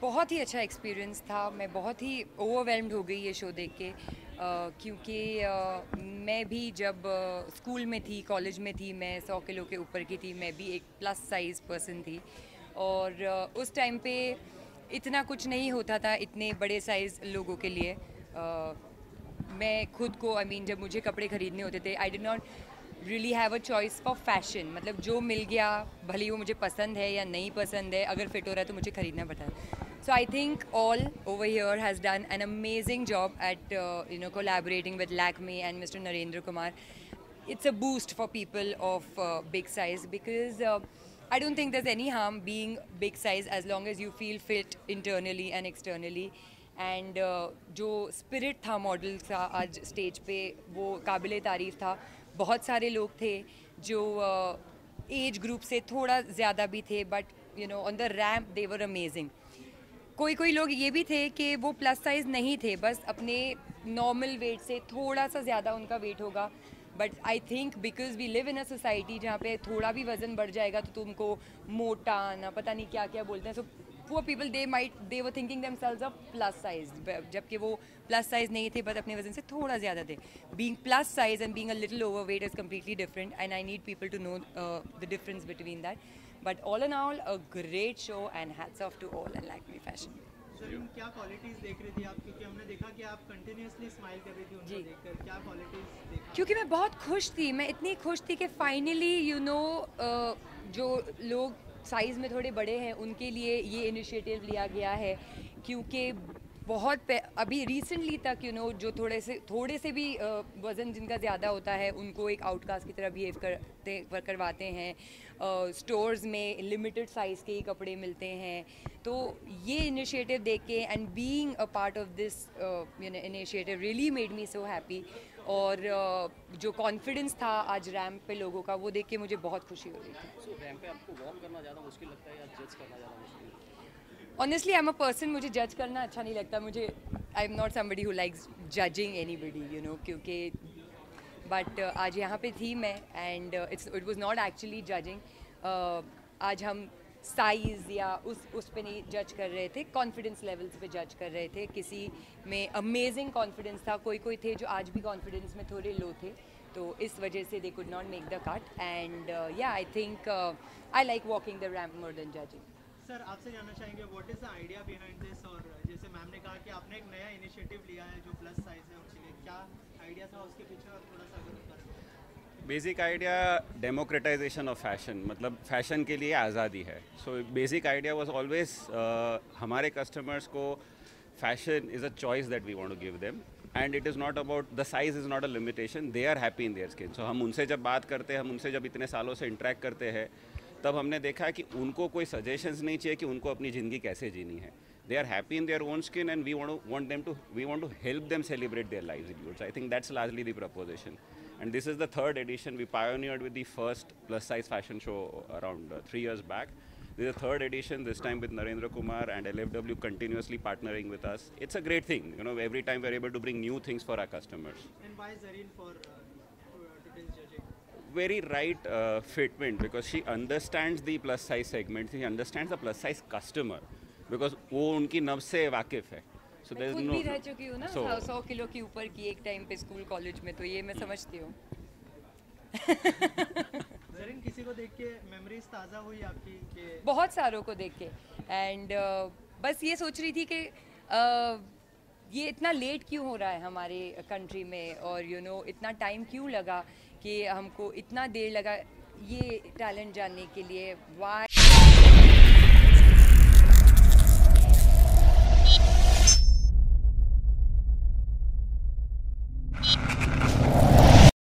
बहुत ही अच्छा एक्सपीरियंस था। मैं बहुत ही ओवरवेलम्ड हो गई ये शो देख के क्योंकि मैं भी जब स्कूल में थी कॉलेज में थी मैं सौ किलो के ऊपर की थी मैं भी एक प्लस साइज़ पर्सन थी। और उस टाइम पे इतना कुछ नहीं होता था इतने बड़े साइज़ लोगों के लिए। मैं खुद को आई I मीन mean, जब मुझे कपड़े खरीदने होते थे I did not really have a choice for fashion मतलब जो मिल गया भले वो मुझे पसंद है या नहीं पसंद है अगर फिट हो रहा है तो मुझे खरीदना पड़ता है। So I think all over here has done an amazing job at you know collaborating with Lakme and mister Narendra Kumar it's a boost for people of uh, big size because uh, I don't think there's any harm being big size as long as you feel fit internally and externally. And uh, जो spirit था model का आज stage पे वो काबिल तारीफ़ था बहुत सारे लोग थे जो एज ग्रुप से थोड़ा ज़्यादा भी थे but you know on the ramp they were amazing कोई कोई लोग ये भी थे कि वो प्लस साइज़ नहीं थे, बस अपने नॉर्मल वेट से थोड़ा सा ज़्यादा उनका वेट होगा। But I think because we live in a society जहाँ पे थोड़ा भी वज़न बढ़ जाएगा तो तुमको मोटा ना पता नहीं क्या क्या बोलते हैं so poor people they might they were thinking themselves of plus size जबकि वो प्लस साइज़ नहीं थे बट अपने वज़न से थोड़ा ज़्यादा थे। Being plus size and being a little over weight is completely different and I need people to know the difference between that but all and all a great show and hats off to all and like me fashion क्या qualities देख रही थी आप? क्योंकि हमने देखा कि आप कंटिन्यूअसली स्माइल कर रही थी उनको देखकर। क्या क्वालिटीज देखा? क्योंकि मैं बहुत खुश थी मैं इतनी खुश थी कि फाइनली यू नो जो लोग साइज़ में थोड़े बड़े हैं उनके लिए ये इनिशिएटिव लिया गया है। क्योंकि बहुत अभी रिसेंटली तक यू you नो know, जो थोड़े से थोड़े से भी वज़न जिनका ज़्यादा होता है उनको एक आउटकास्ट की तरह बिहेव करते करवाते हैं। स्टोर्स में लिमिटेड साइज़ के ही कपड़े मिलते हैं। तो ये इनिशिएटिव देख के and being a part of this you know initiative really made me so happy और जो कॉन्फिडेंस था आज रैम पे लोगों का वो देख के मुझे बहुत खुशी हो रही थी। So, रैम्प पे आपको वॉक करना ज़्यादा मुश्किल लगता है या जज करना ज़्यादा मुश्किल? Honestly I am a person मुझे जज करना अच्छा नहीं लगता। मुझे I am not somebody who likes judging anybody you know क्योंकि बट uh, आज यहाँ पे थी मैं and it's it was not actually judging आज हम साइज़ या उस उस पे नहीं जज कर रहे थे कॉन्फिडेंस लेवल्स पे जज कर रहे थे। किसी में अमेजिंग कॉन्फिडेंस था। कोई कोई थे जो आज भी कॉन्फिडेंस में थोड़े लो थे। तो इस वजह से they could not make the cut and या I think I like walking the ramp more than judging sir आपसे जानना चाहेंगे what is the idea behind this और जैसे मैम ने कहा कि आपने एक नया इनिशिएटिव लिया है जो प्लस साइज़ है उसके लिए क्या आइडिया था उसके पीछे और थोड़ा सा basic idea democratization of fashion मतलब फ़ैशन के लिए आज़ादी है। So basic idea was always हमारे कस्टमर्स को fashion is a choice that we want to give them and it is not about the size is not a limitation they are happy in their skin so हम उनसे जब बात करते हैं, हम उनसे जब इतने सालों से इंटरेक्ट करते हैं, तब हमने देखा कि उनको कोई सजेशंस नहीं चाहिए कि उनको अपनी ज़िंदगी कैसे जीनी है। They are happy in their own skin and we want to, want them to, we want to help them celebrate their livelihoods i think that's largely the proposition. And this is the third edition. We pioneered with the first plus size fashion show around uh, three years back. This is the third edition, this time with Narendra Kumar and LFW continuously partnering with us. It's a great thing. You know, every time we're able to bring new things for our customers. And why Zareen for uh, today's judging? Very right uh, fitment because she understands the plus size segment. She understands the plus size customer because वो उनकी नब से वाकिफ है मैं खुद no, भी रह चुकी हूँ ना so, सौ किलो के ऊपर की एक टाइम पे स्कूल कॉलेज में तो ये मैं समझती हूँ। हूँ किसी को देख के मेमोरीज ताज़ा हुई आपकी के बहुत सारों को देख के। एंड uh, बस ये सोच रही थी कि uh, ये इतना लेट क्यों हो रहा है हमारे कंट्री में? और यू you नो know, इतना टाइम क्यों लगा कि हमको इतना देर लगा ये टैलेंट जानने के लिए? वाई